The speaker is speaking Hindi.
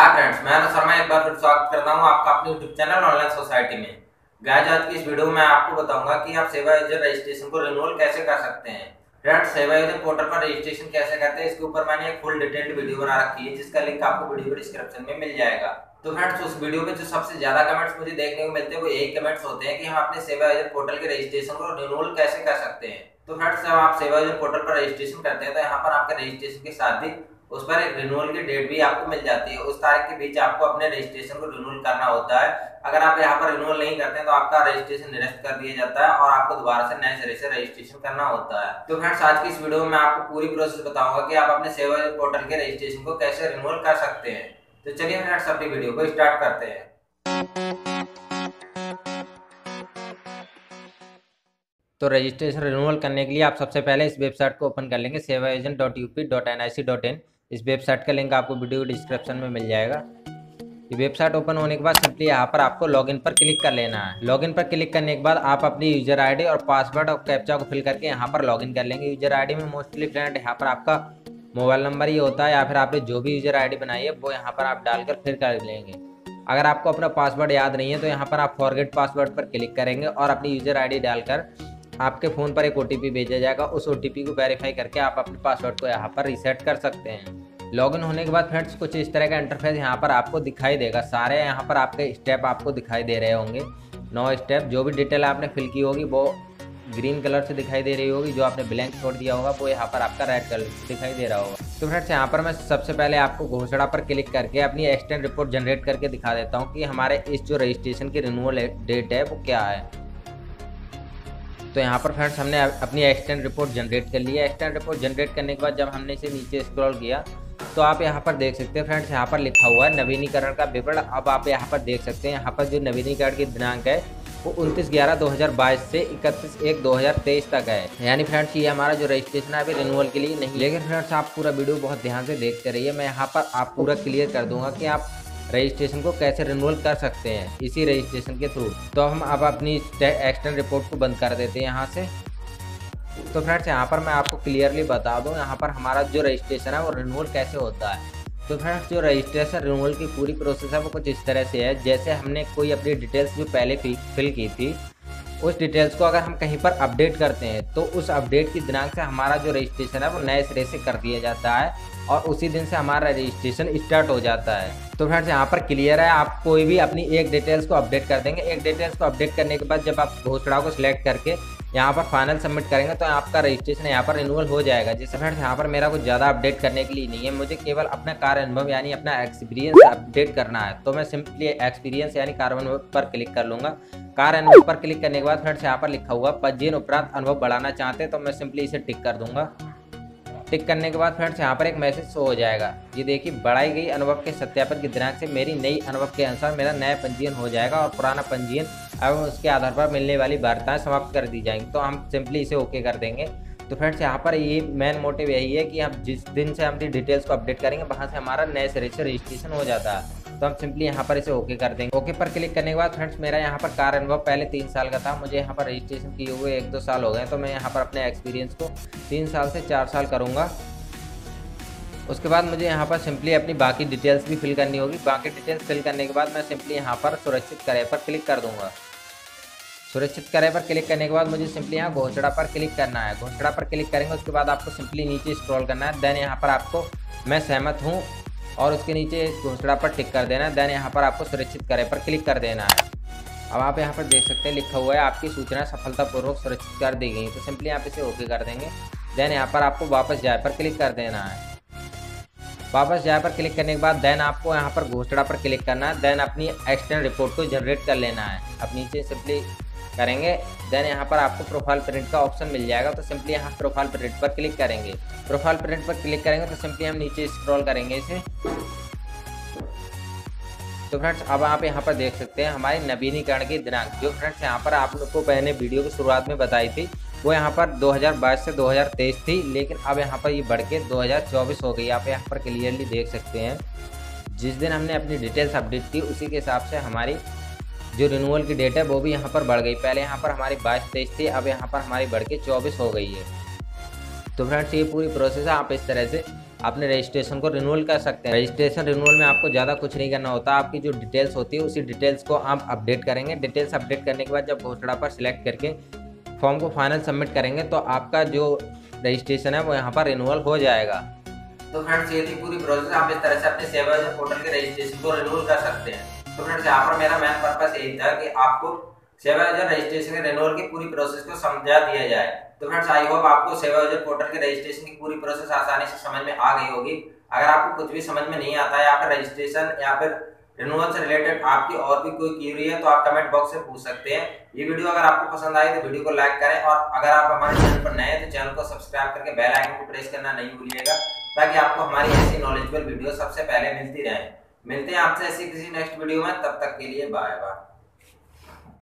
हाय फ्रेंड्स मैं शर्मा एक बार फिर स्वागत करता हूँ आपका अपने यूट्यूब चैनल ऑनलाइन सोसाइटी में। गाय आज की इस वीडियो में आपको बताऊँगा कि आप सेवा यूज़र रजिस्ट्रेशन को रिन्यूअल कैसे कर सकते हैं। फ्रेंड्स सेवा यूज़र पोर्टल पर रजिस्ट्रेशन कैसे करते हैं, इसके ऊपर मैंने एक फुल डिटेल्ड वीडियो बना रखी है, जिसका लिंक आपको वीडियो डिस्क्रिप्शन में मिल जाएगा। तो फ्रेंड्स उस वीडियो में जो सबसे ज़्यादा कमेंट्स मुझे देखने को मिलते हैं, वो यही कमेंट्स होते हैं कि हम अपने सेवा यूज़र पोर्टल के रजिस्ट्रेशन को रिन्यूअल कैसे कर सकते हैं। तो फ्रेंड्स जब आप सेवा यूज़र पोर्टल पर रजिस्ट्रेशन करते हैं तो यहाँ पर आपके रजिस्ट्रेशन के साथ ही उस पर रिन्यूअल की डेट भी आपको मिल जाती है। उस तारीख के बीच आपको अपने रजिस्ट्रेशन को रिन्यूअल करना होता है। अगर आप यहाँ पर रिन्यूअल नहीं करते हैं तो आपका रजिस्ट्रेशन निरस्त कर दिया जाता है और आपको दोबारा से नए सिरे से रजिस्ट्रेशन करना होता है। तो फ्रेंड्स आज की इस वीडियो में आपको पूरी प्रोसेस बताऊँगा कि आप अपने सेवा पोर्टल के रजिस्ट्रेशन को कैसे रिन्यूअल कर सकते हैं। तो चलिए फ्रेंड्स अपनी वीडियो को स्टार्ट करते हैं। तो रजिस्ट्रेशन रिन्यूअल करने के लिए आप सबसे पहले इस वेबसाइट को ओपन कर लेंगे Seva agent dot U P dot N I C dot in इस वेबसाइट का लिंक आपको वीडियो डिस्क्रिप्शन में मिल जाएगा। ये वेबसाइट ओपन होने के बाद सिंपली यहाँ पर आपको लॉगिन पर क्लिक कर लेना है। लॉगिन पर क्लिक करने के बाद आप अपनी यूज़र आईडी और पासवर्ड और कैप्चा को फिल करके यहाँ पर लॉगिन कर लेंगे। यूज़र आईडी में मोस्टली फ्रेंड यहाँ पर आपका मोबाइल नंबर ही होता है या फिर आपने जो भी यूज़र आईडी बनाई है, वो यहाँ पर आप डालकर फिर कर लेंगे। अगर आपको अपना पासवर्ड याद नहीं है तो यहाँ पर आप फॉरगेट पासवर्ड पर क्लिक करेंगे और अपनी यूज़र आईडी डालकर आपके फ़ोन पर एक ओटीपी भेजा जाएगा। उस ओटीपी को वेरीफाई करके आप अपने पासवर्ड को यहाँ पर रीसेट कर सकते हैं। लॉगिन होने के बाद फ्रेंड्स कुछ इस तरह का इंटरफेस यहाँ पर आपको दिखाई देगा। सारे यहाँ पर आपके स्टेप आपको दिखाई दे रहे होंगे। नौ स्टेप जो भी डिटेल आपने फिल की होगी, वो ग्रीन कलर से दिखाई दे रही होगी। जो आपने ब्लैंक छोड़ दिया होगा, वो यहाँ पर आपका रेड कलर से दिखाई दे रहा होगा। तो फ्रेंड्स यहाँ पर मैं सबसे पहले आपको घोषणा पर क्लिक करके अपनी एक्सटेंड रिपोर्ट जनरेट करके दिखा देता हूँ कि हमारे इस जो रजिस्ट्रेशन की रिन्यूअल डेट है, वो क्या है। तो यहाँ पर फ्रेंड्स हमने अपनी एक्सटेंड रिपोर्ट जनरेट कर लिया एक्सटेंड रिपोर्ट जनरेट करने के बाद जब हमने इसे नीचे स्क्रॉल किया तो आप यहाँ पर देख सकते हैं फ्रेंड्स यहाँ पर लिखा हुआ है नवीनीकरण का विवरण। अब आप यहाँ पर देख सकते हैं, यहाँ पर जो नवीनीकरण की दिनांक है, वो उनतीस ग्यारह दो हज़ार बाईस से इकतीस एक दो हज़ार तेईस तक है। यानी फ्रेंड्स ये हमारा जो रजिस्ट्रेशन है, अभी रिन्यूअल के लिए नहीं लेकिन फ्रेंड्स आप पूरा वीडियो बहुत ध्यान से देखते रहिए। मैं यहाँ पर आप पूरा क्लियर कर दूँगा कि आप रजिस्ट्रेशन को कैसे रिन्यूअल कर सकते हैं, इसी रजिस्ट्रेशन के थ्रू तो हम अब अपनी एक्सटर्न रिपोर्ट को बंद कर देते हैं यहाँ से। तो फ्रेंड्स, यहाँ पर मैं आपको क्लियरली बता दूँ, यहाँ पर हमारा जो रजिस्ट्रेशन है वो रिन्यूअल कैसे होता है। तो फ्रेंड्स, जो रजिस्ट्रेशन रिन्यूअल की पूरी प्रोसेस है वो कुछ इस तरह से है, जैसे हमने कोई अपनी डिटेल्स जो पहले फिल की थी, उस डिटेल्स को अगर हम कहीं पर अपडेट करते हैं तो उस अपडेट की दिनांक से हमारा जो रजिस्ट्रेशन है वो नए सिरे से कर दिया जाता है। और उसी दिन से हमारा रजिस्ट्रेशन स्टार्ट हो जाता है। तो फ्रेंड्स यहाँ पर क्लियर है, आप कोई भी अपनी एक डिटेल्स को अपडेट कर देंगे। एक डिटेल्स को अपडेट करने के बाद जब आप घोषणा को सिलेक्ट करके यहाँ पर फाइनल सबमिट करेंगे तो आपका रजिस्ट्रेशन यहाँ पर रिन्यूअल हो जाएगा। जिससे फ्रेंड्स यहाँ पर मेरा कुछ ज़्यादा अपडेट करने के लिए नहीं है। मुझे केवल अपना कार्य अनुभव यानी अपना एक्सपीरियंस अपडेट करना है। तो मैं सिंपली एक्सपीरियंस यानी कार्य अनुभव पर क्लिक कर लूँगा। कार्य अनुभव पर क्लिक करने के बाद फ्रेंड्स यहाँ पर लिखा हुआ पंजीयन उपरांत अनुभव बढ़ाना चाहते हैं तो मैं सिंपली इसे टिक कर दूँगा। टिक करने के बाद फ्रेंड्स यहाँ पर एक मैसेज शो हो जाएगा। ये देखिए, बढ़ाई गई अनुभव के सत्यापन की दिनांक से मेरी नई अनुभव के अनुसार मेरा नया पंजीयन हो जाएगा और पुराना पंजीयन एवं उसके आधार पर मिलने वाली वार्ताएँ समाप्त कर दी जाएँगी। तो हम सिंपली इसे ओके कर देंगे। तो फ्रेंड्स यहाँ पर ये मेन मोटिव यही है कि हम जिस दिन से अपनी डिटेल्स को अपडेट करेंगे, वहाँ से हमारा नए सिरे से रजिस्ट्रेशन हो जाता है। तो हम सिंपली यहाँ पर इसे ओके कर देंगे। ओके पर क्लिक करने के बाद फ्रेंड्स मेरा यहाँ पर कार अनुभव पहले तीन साल का था। मुझे यहाँ पर रजिस्ट्रेशन किए हुए एक दो साल हो गए तो मैं यहाँ पर अपने एक्सपीरियंस को तीन साल से चार साल करूँगा। उसके बाद मुझे यहाँ पर सिंपली अपनी बाकी डिटेल्स भी फिल करनी होगी। बाकी डिटेल्स फिल करने के बाद मैं सिंपली यहाँ पर सुरक्षित करे पर क्लिक कर दूँगा। सुरक्षित करे पर क्लिक करने के बाद मुझे सिंपली यहाँ घोषणा पर क्लिक करना है। घोषणा पर क्लिक करेंगे, उसके बाद आपको सिंपली नीचे स्क्रॉल करना है। देन यहाँ पर आपको मैं सहमत हूँ और उसके नीचे घोषणा पर टिक कर देना है। देन यहाँ पर आपको सुरक्षित करे पर क्लिक कर देना है। अब आप यहाँ पर देख सकते हैं, लिखा हुआ है, आपकी सूचना सफलतापूर्वक सुरक्षित कर दी गई तो सिंपली आप इसे ओके कर देंगे। देन यहाँ पर आपको वापस जाए पर क्लिक कर देना है। वापस जाए पर क्लिक करने के बाद देन आपको यहाँ पर घोषणा पर क्लिक करना है। देन अपनी एक्सटर्नल रिपोर्ट को जनरेट कर लेना है। अब नीचे सिंपली करेंगे। देन यहाँ पर आपको प्रोफ़ाइल प्रिंट का ऑप्शन मिल जाएगा। तो सिंपली यहाँ प्रोफ़ाइल प्रिंट पर क्लिक करेंगे। प्रोफ़ाइल प्रिंट पर क्लिक करेंगे तो सिंपली हम नीचे स्क्रॉल करेंगे इसे। तो फ्रेंड्स अब आप यहाँ पर देख सकते हैं हमारे नवीनीकरण की दिनांक। जो फ्रेंड्स यहाँ पर आप लोग को मैंने वीडियो की शुरुआत में बताई थी। वो यहाँ पर 2022 से 2023 थी, लेकिन अब यहाँ पर ये बढ़ के 2024 हो गई आप यहाँ पर क्लियरली देख सकते हैं। जिस दिन हमने अपनी डिटेल्स अपडेट की, उसी के हिसाब से हमारी जो रिन्यूअल की डेट है, वो भी यहाँ पर बढ़ गई। पहले यहाँ पर हमारी बाईस तेईस थी, अब यहाँ पर हमारी बढ़ के चौबीस हो गई है। तो फ्रेंड्स ये पूरी प्रोसेस है। आप इस तरह से अपने रजिस्ट्रेशन को रिन्यूअल कर सकते हैं। रजिस्ट्रेशन रिन्यूअल में आपको ज़्यादा कुछ नहीं करना होता। आपकी जो डिटेल्स होती है, उसी डिटेल्स को आप अपडेट करेंगे। डिटेल्स अपडेट करने के बाद जब घोषणा पर सिलेक्ट करके फॉर्म को फाइनल सबमिट करेंगे तो आपका जो रजिस्ट्रेशन है वो यहाँ पर रिन्यूअल हो जाएगा। तो फ्रेंड्स ये थी पूरी प्रोसेस आप इस तरह से अपने सेवा पोर्टल के रजिस्ट्रेशन को रिन्यूअल कर सकते हैं। तो फ्रेंड्स यहाँ पर मेरा मेन पर्पज यही था कि आपको सेवा रजिस्ट्रेशन के रिन्यूअल की पूरी प्रोसेस को समझा दिया जाए। तो फ्रेंड्स आई होप आपको सेवा पोर्टल के रजिस्ट्रेशन की पूरी प्रोसेस आसानी से समझ में आ गई होगी। अगर आपको कुछ भी समझ में नहीं आता है या फिर रजिस्ट्रेशन या फिर रिन्यूअल से रिलेटेड आपकी और भी कोई क्यूरी है तो आप कमेंट बॉक्स में पूछ सकते हैं। ये वीडियो अगर आपको पसंद आए तो वीडियो को लाइक करें और अगर आप हमारे चैनल पर नए हैं तो चैनल को सब्सक्राइब करके बेल आइकन को प्रेस करना नहीं भूलिएगा, ताकि आपको हमारी ऐसी नॉलेजेबल वीडियो सबसे पहले मिलती रहे। मिलते हैं आपसे ऐसी किसी नेक्स्ट वीडियो में, तब तक के लिए बाय बाय